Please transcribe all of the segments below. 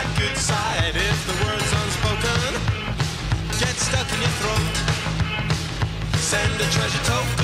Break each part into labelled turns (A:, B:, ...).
A: if the word's unspoken. Get stuck in your throat. Send a treasure tote.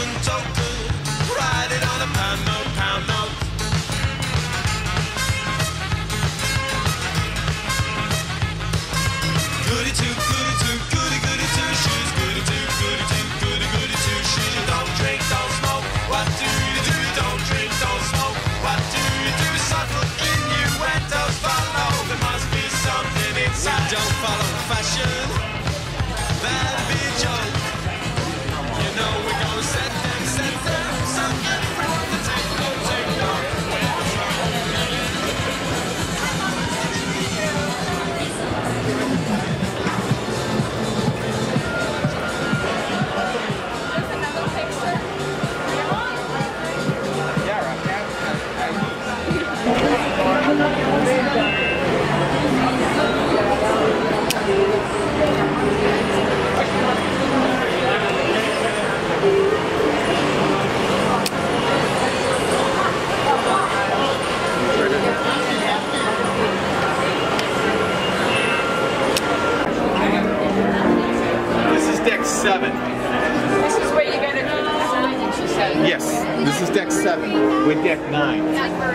B: Seven. We're deck nine.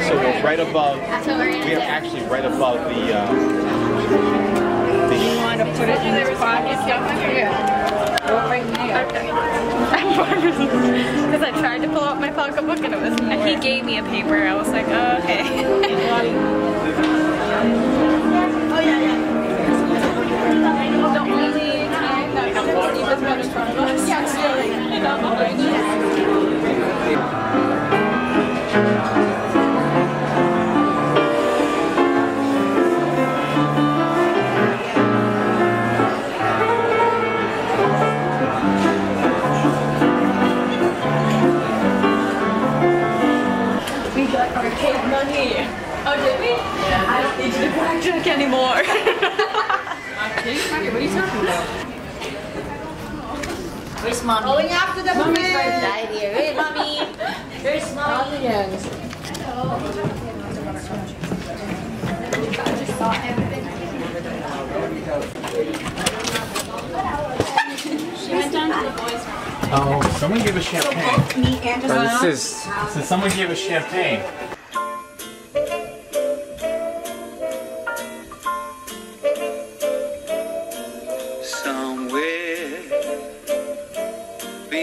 B: So we're right above.
C: We're
B: actually right above the. Uh, You want
C: to put it
D: in their pocket? Yeah. Go
C: right there.
D: Because I tried to pull out my pocketbook and it was and he gave me a paper. I was like, oh, okay. Oh, did we? Yeah. I don't need you to blackjack anymore. Arcade? What are you talking about?
C: Where's mommy? Going after the Mommy's
D: man.
C: right here. Hey, mommy.
D: Where's mommy? she went down to the boys' room.
B: oh, someone gave us champagne.
C: Me and
B: Or this is. So someone gave us champagne.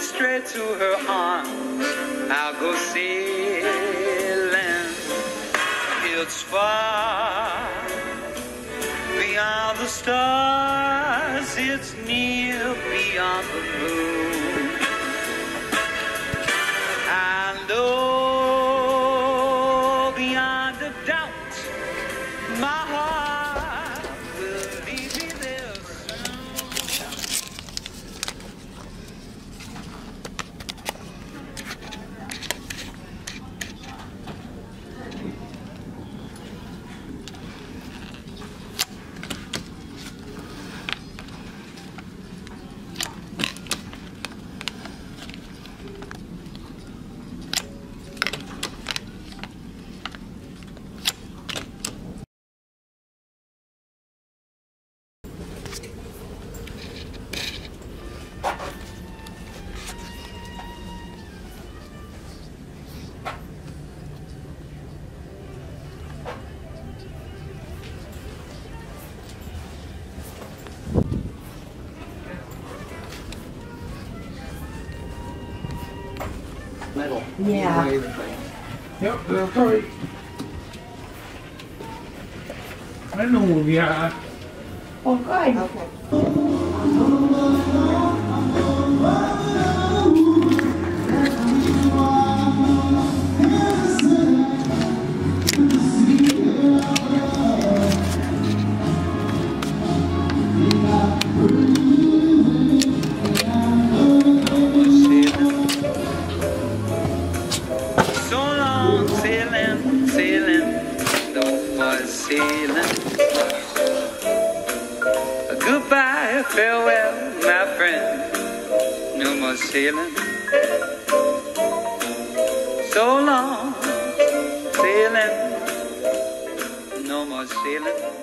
E: straight to her arms I'll go sailing. It's far beyond the stars, it's near beyond the moon. I know oh, beyond a doubt my heart
C: Yeah.
B: Yep, that's right. I know where we are. Oh, good. Okay.
E: Goodbye, farewell, my friend, no more sailing. So long sailing, no more sailing.